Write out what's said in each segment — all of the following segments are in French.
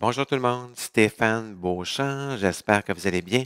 Bonjour tout le monde, Stéphane Beauchamp, j'espère que vous allez bien.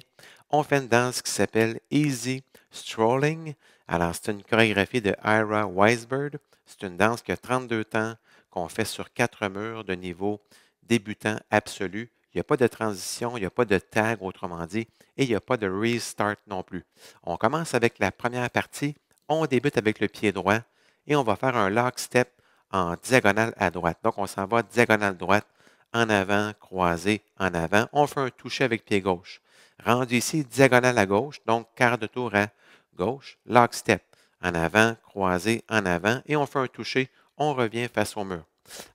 On fait une danse qui s'appelle Easy Strolling. Alors, c'est une chorégraphie de Ira Weisberg. C'est une danse qui a 32 temps, qu'on fait sur quatre murs de niveau débutant absolu. Il n'y a pas de transition, il n'y a pas de tag, autrement dit, et il n'y a pas de restart non plus. On commence avec la première partie. On débute avec le pied droit et on va faire un lock step en diagonale à droite. Donc, on s'en va diagonale droite en avant, croisé, en avant. On fait un toucher avec pied gauche. Rendu ici, diagonale à gauche, donc quart de tour à gauche, lock step, en avant, croisé, en avant, et on fait un toucher, on revient face au mur.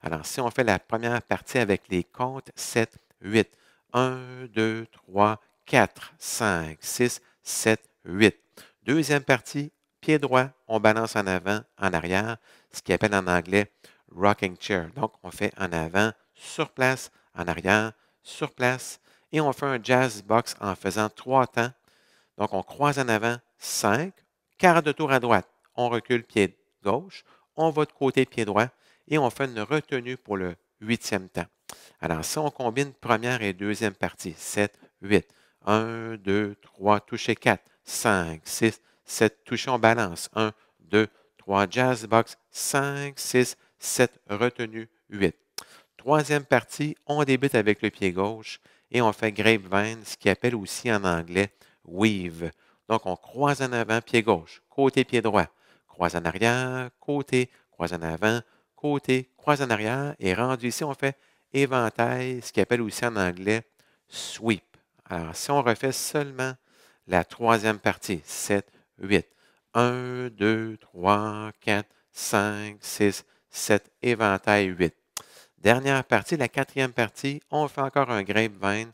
Alors, si on fait la première partie avec les comptes 7, 8, 1, 2, 3, 4, 5, 6, 7, 8. Deuxième partie, pied droit, on balance en avant, en arrière, ce qui appelle en anglais rocking chair. Donc, on fait en avant, sur place, en arrière, sur place. Et on fait un jazz box en faisant trois temps. Donc, on croise en avant, cinq, quart de tour à droite. On recule pied gauche, on va de côté pied droit et on fait une retenue pour le huitième temps. Alors, si on combine première et deuxième partie, 7, 8, 1, 2, 3, toucher 4, 5, 6, 7, toucher en balance, 1, 2, 3, jazz box, 5, 6, 7, retenue, 8. Troisième partie, on débute avec le pied gauche et on fait grapevine, ce qui appelle aussi en anglais weave. Donc, on croise en avant, pied gauche, côté pied droit, croise en arrière, côté, croise en avant, côté, croise en arrière, et rendu ici, on fait éventail, ce qui appelle aussi en anglais sweep. Alors, si on refait seulement la troisième partie, 7, 8, 1, 2, 3, 4, 5, 6, 7, éventail 8. Dernière partie, la quatrième partie, on fait encore un grapevine,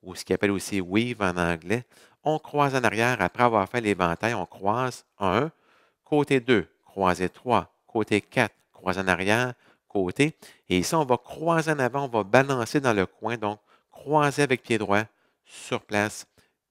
ou ce qu'on appelle aussi weave en anglais. On croise en arrière après avoir fait l'éventail, on croise un, côté 2, croiser 3, côté 4, croise en arrière, côté. Et ici, on va croiser en avant, on va balancer dans le coin, donc croiser avec pied droit, sur place,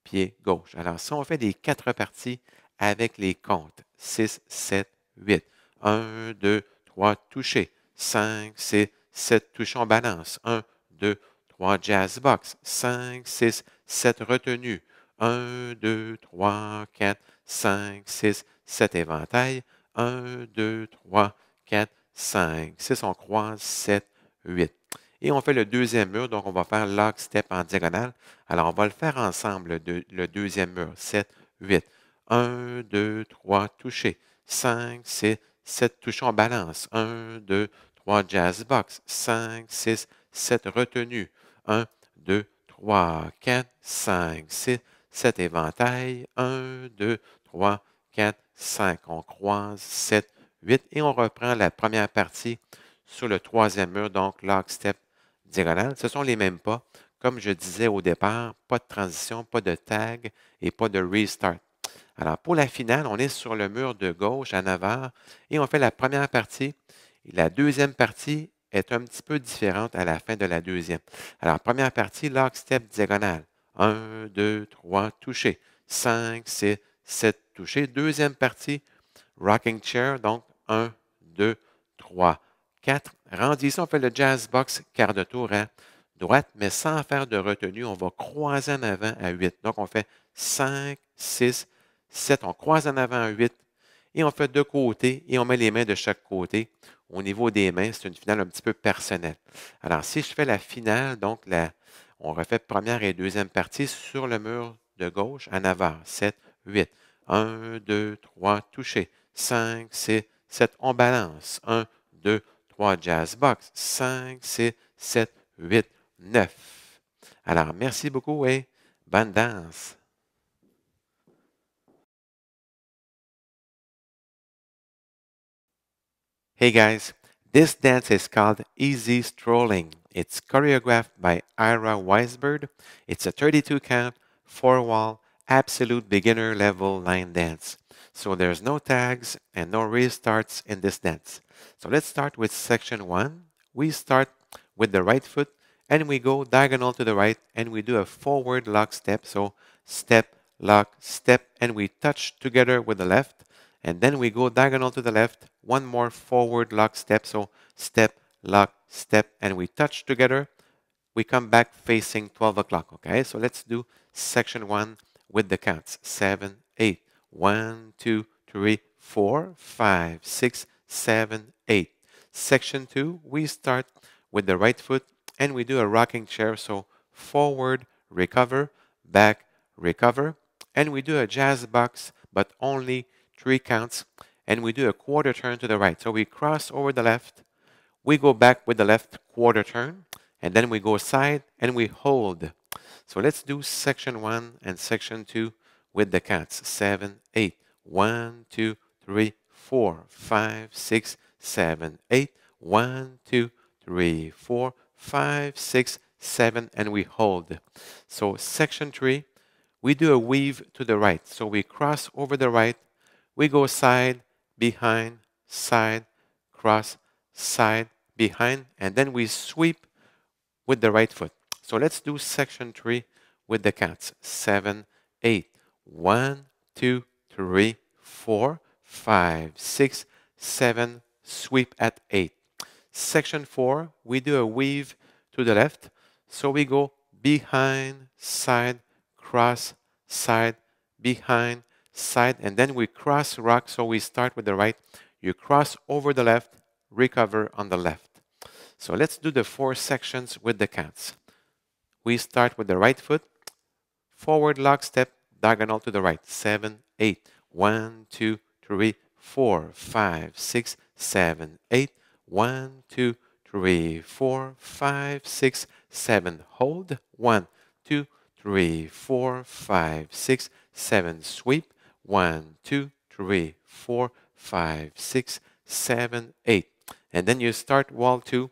pied gauche. Alors, si on fait les quatre parties avec les comptes, 6, 7, 8, 1, 2, 3, toucher, 5, 6, 7 touches en balance. 1, 2, 3 jazz box. 5, 6, 7 retenues. 1, 2, 3, 4, 5, 6, 7 éventail. 1, 2, 3, 4, 5, 6. On croise 7, 8. Et on fait le deuxième mur, donc on va faire lock step en diagonale. Alors, on va le faire ensemble, le deuxième mur. 7, 8. 1, 2, 3, toucher. 5, 6, 7 touchés, on balance. 1, 2, 3 jazz box. 5, 6, 7 retenues. 1, 2, 3, 4, 5, 6, 7 éventails. 1, 2, 3, 4, 5. On croise 7, 8 et on reprend la première partie sur le troisième mur, donc lock, step, diagonale. Ce sont les mêmes pas. Comme je disais au départ, pas de transition, pas de tag et pas de restart. Alors, pour la finale, on est sur le mur de gauche à 9h et on fait la première partie. La deuxième partie est un petit peu différente à la fin de la deuxième. Alors, première partie, lock, step, diagonale. 1, 2, 3, touché. 5, 6, 7, touché. Deuxième partie, rocking chair, donc 1, 2, 3, 4. Rendu ici, on fait le jazz box quart de tour à droite, mais sans faire de retenue. On va croiser en avant à 8. Donc, on fait 5, 6, 7. On croise en avant à 8. Et on fait deux côtés et on met les mains de chaque côté. Au niveau des mains, c'est une finale un petit peu personnelle. Alors, si je fais la finale, donc la, on refait première et deuxième partie sur le mur de gauche en avant. 7, 8. 1, 2, 3, touché. 5, 6, 7. On balance. 1, 2, 3, jazz box. 5, 6, 7, 8, 9. Alors, merci beaucoup et bonne danse. Hey guys, this dance is called Easy Strolling. It's choreographed by Ira Weisberg. It's a 32 count, four wall, absolute beginner level line dance. So there's no tags and no restarts in this dance. So let's start with section one. We start with the right foot and we go diagonal to the right and we do a forward lock step. So step, lock, step, and we touch together with the left. And then we go diagonal to the left, one more forward lock step. So step, lock, step, and we touch together. We come back facing 12 o'clock. Okay, so let's do section one with the counts. Seven, eight. One, two, three, four, five, six, seven, eight. Section two, we start with the right foot and we do a rocking chair. So forward, recover, back, recover. And we do a jazz box, but only three counts. And we do a quarter turn to the right. So we cross over the left, we go back with the left quarter turn, and then we go side and we hold. So let's do section one and section two with the cats. Seven, eight. One, two, three, four, five, six, seven, eight. One, two, three, four, five, six, seven, and we hold. So section three, we do a weave to the right. So we cross over the right, we go side, behind, side, cross, side, behind, and then we sweep with the right foot. So let's do section three with the cats. Seven, eight. One, two, three, four, five, six, seven, sweep at eight. Section four, we do a weave to the left. So we go behind, side, cross, side, behind, side, and then we cross rock. So we start with the right. You cross over the left, recover on the left. So let's do the four sections with the cats. We start with the right foot, forward lock step, diagonal to the right. Seven, eight. One, two, three, four, five, six, seven, eight. One, two, three, four, five, six, seven. Hold. One, two, three, four, five, six, seven. Sweep. One, two, three, four, five, six, seven, eight, And then you start wall 2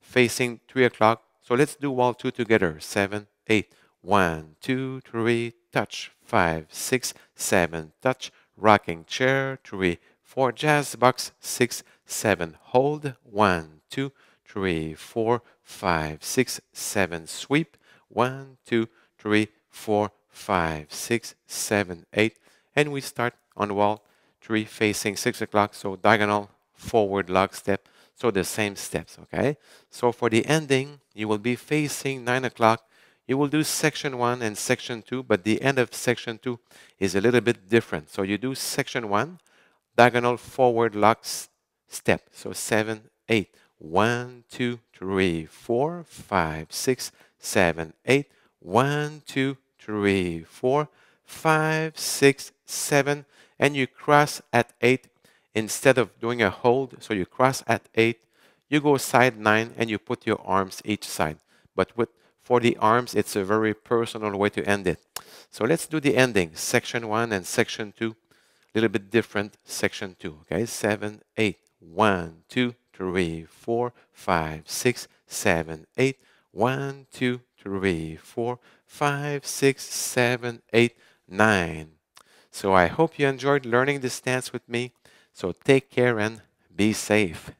facing 3 o'clock. So let's do wall 2 together. 7, 8. touch. five, six, seven, touch. Rocking chair. 3, 4, jazz box. 6, 7, hold. one, two, three, four, five, six, seven, sweep. one, two, three, four, five, six, seven, eight. And we start on wall three facing six o'clock. So diagonal forward lock step. So the same steps, okay? So for the ending, you will be facing 9 o'clock. You will do section 1 and section 2, but the end of section 2 is a little bit different. So you do section 1, diagonal forward lock step. So 7, 8. 1, 2, 3, 4, 5, 6, 7, 8. 1, 2, 3, 4, 5, 6, 7. And you cross at 8 instead of doing a hold, so you cross at 8, you go side 9 and you put your arms each side. But with for the arms, it's a very personal way to end it. So let's do the ending. Section 1 and section 2, a little bit different. Section 2, okay? 7, 8. 1, 2, 3, 4, 5, 6, 7, 8. 1, 2, 3, 4, 5, 6, 7, 8, 9. So I hope you enjoyed learning this dance with me. So take care and be safe.